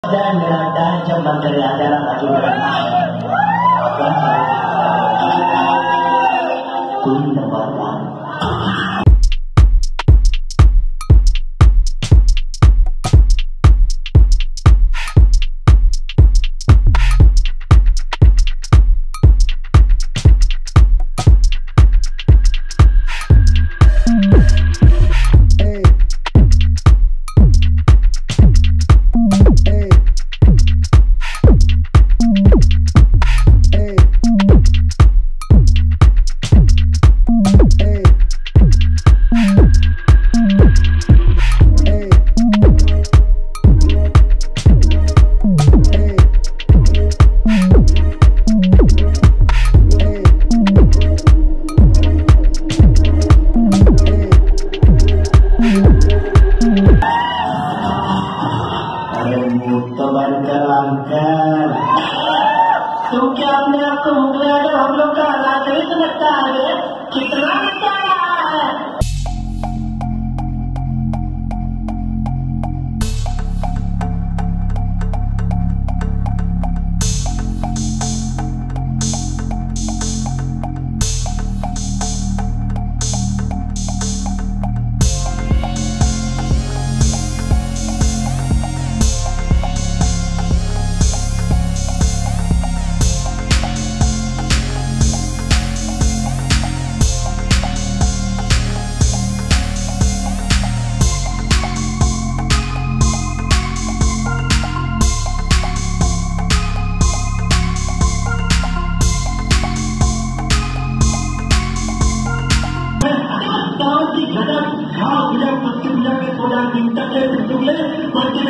Dan neraka jam materi adalah makin berat. अरे तो बंद कर अंकल तू क्या अपने आप को मुकला जो हम लोग का राजनीति समझता है। कितना की घटक घाव बिलक पत्ती बिलक के सोडा चिंतक के पिंटुले बच्चे ने घरे